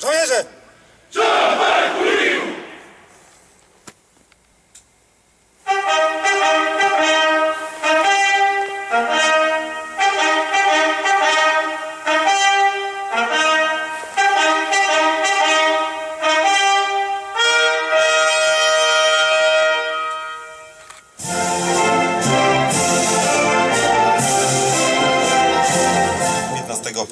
Żołnierze!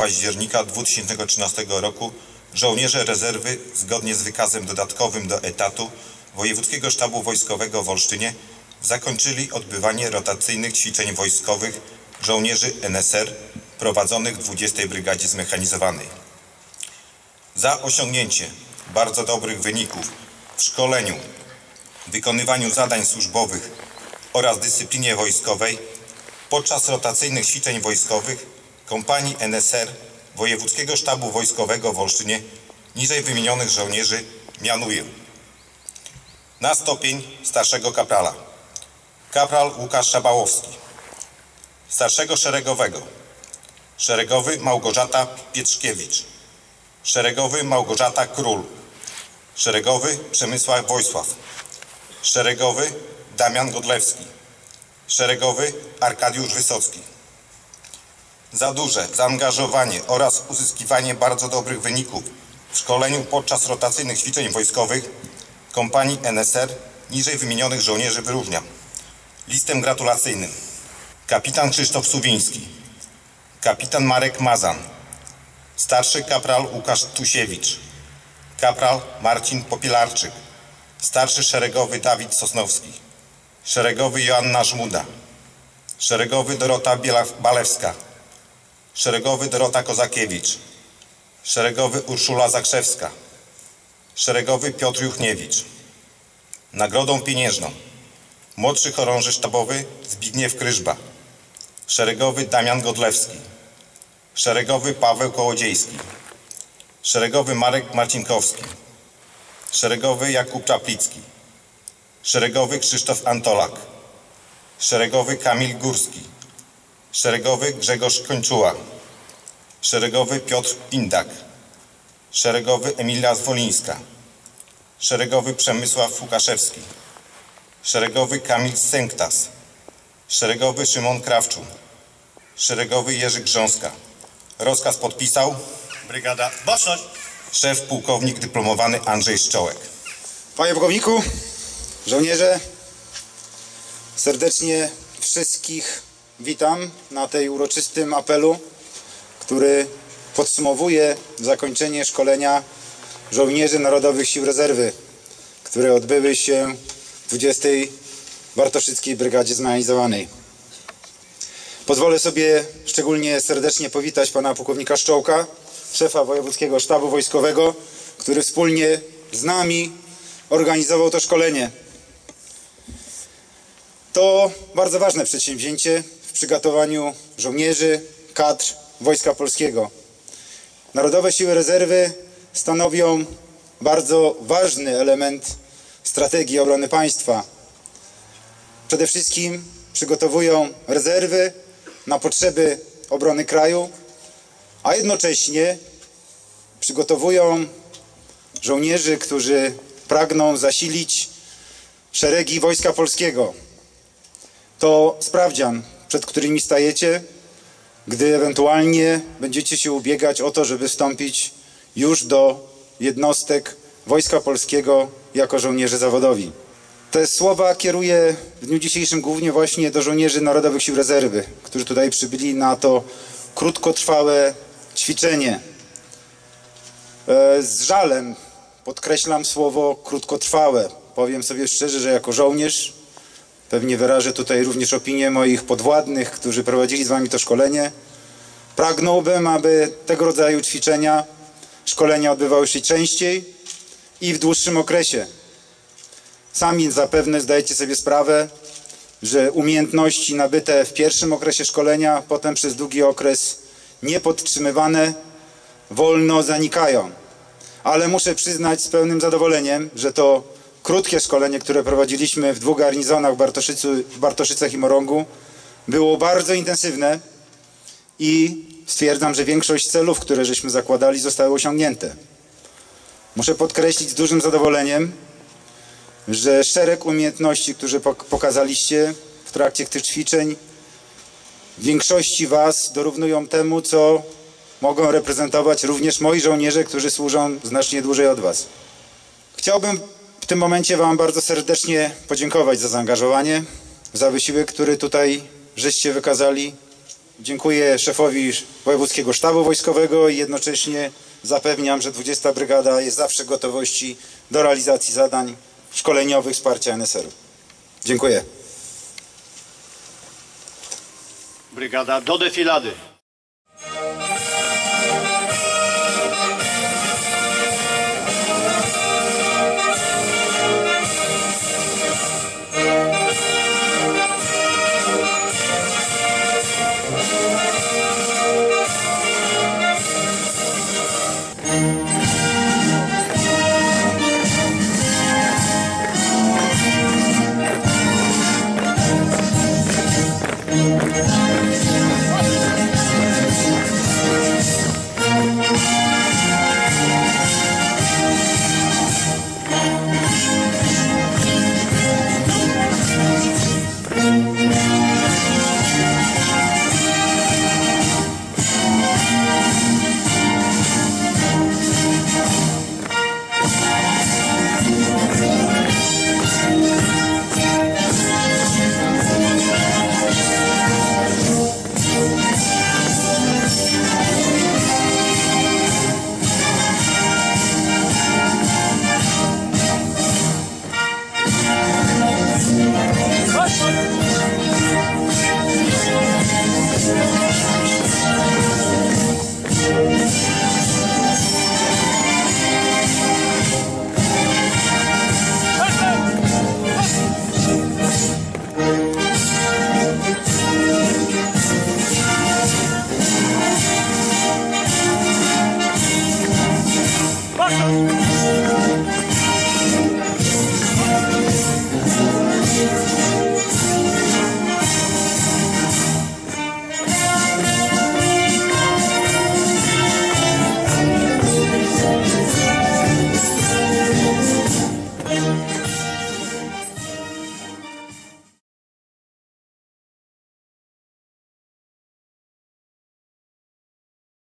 października 2013 roku żołnierze rezerwy zgodnie z wykazem dodatkowym do etatu Wojewódzkiego Sztabu Wojskowego w Olsztynie zakończyli odbywanie rotacyjnych ćwiczeń wojskowych żołnierzy NSR prowadzonych w 20 Brygadzie Zmechanizowanej. Za osiągnięcie bardzo dobrych wyników w szkoleniu, wykonywaniu zadań służbowych oraz dyscyplinie wojskowej podczas rotacyjnych ćwiczeń wojskowych kompanii NSR Wojewódzkiego Sztabu Wojskowego w Olsztynie niżej wymienionych żołnierzy mianuję. Na stopień starszego kaprala. Kapral Łukasz Szabałowski. Starszego szeregowego. Szeregowy Małgorzata Pietrzkiewicz. Szeregowy Małgorzata Król. Szeregowy Przemysław Wojsław. Szeregowy Damian Godlewski. Szeregowy Arkadiusz Wysocki za duże zaangażowanie oraz uzyskiwanie bardzo dobrych wyników w szkoleniu podczas rotacyjnych ćwiczeń wojskowych kompanii NSR niżej wymienionych żołnierzy wyróżniam. Listem gratulacyjnym. Kapitan Krzysztof Suwiński, kapitan Marek Mazan, starszy kapral Łukasz Tusiewicz, kapral Marcin Popielarczyk, starszy szeregowy Dawid Sosnowski, szeregowy Joanna Żmuda, szeregowy Dorota Balewska, szeregowy Dorota Kozakiewicz, szeregowy Urszula Zakrzewska, szeregowy Piotr Juchniewicz. Nagrodą pieniężną. Młodszy chorąży sztabowy Zbigniew Kryżba, szeregowy Damian Godlewski, szeregowy Paweł Kołodziejski, szeregowy Marek Marcinkowski, szeregowy Jakub Czaplicki, szeregowy Krzysztof Antolak, szeregowy Kamil Górski, szeregowy Grzegorz Kończuła, szeregowy Piotr Pindak, szeregowy Emilia Zwolińska, szeregowy Przemysław Łukaszewski, szeregowy Kamil Sęktas, szeregowy Szymon Krawczu, szeregowy Jerzy Grząska. Rozkaz podpisał Brygada Baczność! szef pułkownik dyplomowany Andrzej Szczołek. Panie pułkowniku, żołnierze, serdecznie wszystkich witam na tej uroczystym apelu, który podsumowuje zakończenie szkolenia żołnierzy Narodowych Sił Rezerwy, które odbyły się w 20. Bartoszyckiej Brygadzie Zmechanizowanej. Pozwolę sobie szczególnie serdecznie powitać pana pułkownika Szczołka, szefa Wojewódzkiego Sztabu Wojskowego, który wspólnie z nami organizował to szkolenie. To bardzo ważne przedsięwzięcie w przygotowaniu żołnierzy, kadr Wojska Polskiego. Narodowe Siły Rezerwy stanowią bardzo ważny element strategii obrony państwa. Przede wszystkim przygotowują rezerwy na potrzeby obrony kraju, a jednocześnie przygotowują żołnierzy, którzy pragną zasilić szeregi Wojska Polskiego. To sprawdzian, przed którymi stajecie, gdy ewentualnie będziecie się ubiegać o to, żeby wstąpić już do jednostek Wojska Polskiego jako żołnierze zawodowi. Te słowa kieruję w dniu dzisiejszym głównie właśnie do żołnierzy Narodowych Sił Rezerwy, którzy tutaj przybyli na to krótkotrwałe ćwiczenie. E, z żalem podkreślam słowo krótkotrwałe. Powiem sobie szczerze, że jako żołnierz pewnie wyrażę tutaj również opinię moich podwładnych, którzy prowadzili z wami to szkolenie. Pragnąłbym, aby tego rodzaju ćwiczenia, szkolenia odbywały się częściej i w dłuższym okresie. Sami zapewne zdajecie sobie sprawę, że umiejętności nabyte w pierwszym okresie szkolenia, potem przez długi okres niepodtrzymywane, wolno zanikają. Ale muszę przyznać z pełnym zadowoleniem, że to krótkie szkolenie, które prowadziliśmy w dwóch garnizonach w, Bartoszycu, w Bartoszycach i Morągu było bardzo intensywne i stwierdzam, że większość celów, które żeśmy zakładali zostały osiągnięte. Muszę podkreślić z dużym zadowoleniem, że szereg umiejętności, które pok- pokazaliście w trakcie tych ćwiczeń, większości Was dorównują temu, co mogą reprezentować również moi żołnierze, którzy służą znacznie dłużej od Was. Chciałbym tym momencie Wam bardzo serdecznie podziękować za zaangażowanie, za wysiłek, który tutaj żeście wykazali. Dziękuję szefowi Wojewódzkiego Sztabu Wojskowego i jednocześnie zapewniam, że 20 Brygada jest zawsze gotowości do realizacji zadań szkoleniowych wsparcia NSR-u. Dziękuję. Brygada do defilady.